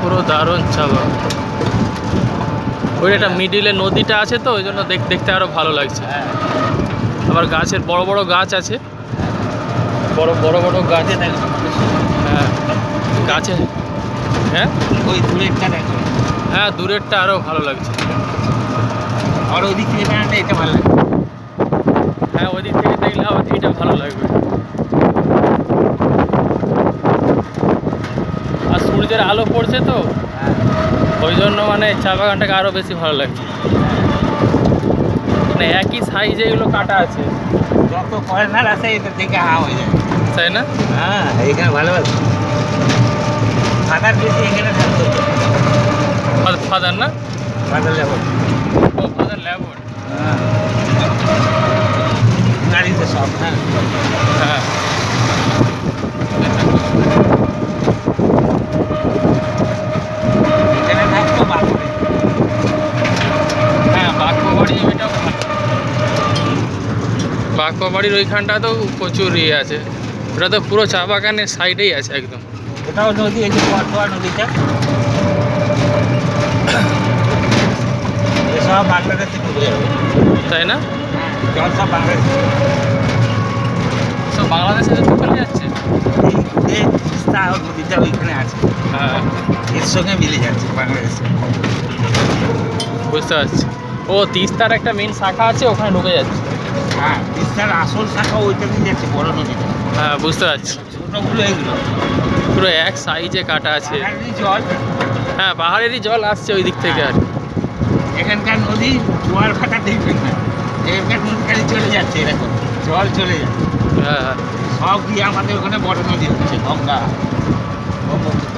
পুরো দারুণ চা বাগান ওই একটা মিডিলে নদীটা আছে তো ওই জন্য দেখতে আরও ভালো লাগছে। হ্যাঁ আবার গাছের বড় বড় গাছ আছে। বড় বড় বড় গাছ হ্যাঁ। গাছে হ্যাঁ? ওই দূরেরটা দেখো হ্যাঁ দূরেরটা আরও ভালো লাগছে। আর ওদিক থেকে এটা ভালো লাগে। হ্যাঁ ওই দিক থেকে দেখলে আবার এইটা ভালো লাগবে আর সূর্যের আলো পড়ছে তো। হ্যাঁ। ওই জন্য মানে চা বাগানটাকে আরও বেশি ভালো লাগছে। মানে একই সাইজে এগুলো কাটা আছে। যত ফরেনার আছে এটা দেখে হা হয়ে যায়। তাই না? হ্যাঁ এখানে ভালো আছে। ফাদার বেশি এখানে থাকতো। ফাদার না? ফাদার লেবর ও ফাদার ল্যাবর হ্যাঁ গাড়িতে সব হ্যাঁ হ্যাঁ এখানে থাকতো বাথরুমে হ্যাঁ ভালো বাঁকুবাড়ির ওইখানটা তো প্রচুর ইয়ে আছে। ওটা তো পুরো চা বাগানের সাইডেই আছে একদম। ওটাও নদী এই যে পটোয়া নদীটা। বাংলাদেশে ডুবে যাবে। তাই না? জল সব বাংলাদেশে। সব বাংলাদেশে চলে যাচ্ছে? তিস্তা নদীটা ওইখানে আছে। হ্যাঁ। এর সঙ্গে মিলে যাচ্ছে বাংলাদেশে। বুঝতে পারছি। ও তিস্তার একটা মেন শাখা আছে ওখানে ঢুকে যাচ্ছে। হ্যাঁ তিস্তার আসল শাখা ওইটা দিয়ে যাচ্ছে বড় নদীটা। হ্যাঁ বুঝতে পারছি। ছোটগুলো পুরো এক সাইজে কাটা আছে। জল। হ্যাঁ পাহাড়েরই জল আসছে ওই দিক থেকে আর এখানকার নদী জোয়ার ভাটা দেখবেন না। এখানকার চলে যাচ্ছে এরকম। জল চলে যাচ্ছে। হ্যাঁ হ্যাঁ। সব গিয়ে আমাদের ওখানে বড় নদী হচ্ছে গঙ্গা। ব্রহ্মপুত্র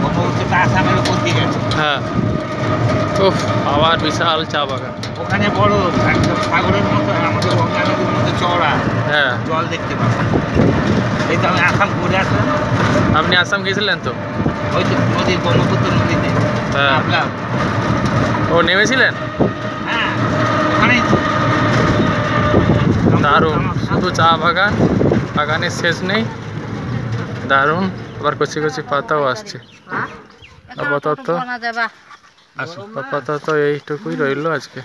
ব্রহ্মপুত্র তো আসামের উপর দিয়ে গেছে। হ্যাঁ। উফ আবার বিশাল চা বাগান। ওখানে বড় একদম সাগরের মতো আমাদের গঙ্গা নদীর মতো চওড়া হ্যাঁ। জল দেখতে পাবো এই তো আমি আসাম ঘুরে আসলাম। আপনি আসাম গেছিলেন তো? ওই যে নদী ব্রহ্মপুত্র নদীতে। হ্যাঁ। ও নেমেছিলেন? হ্যাঁ ওখানেই দারুণ শুধু চা বাগান বাগানের শেষ নেই। দারুণ আবার কচি কচি পাতাও আসছে। আপাতত দেবা আপাতত এইটুকুই রইল আজকে।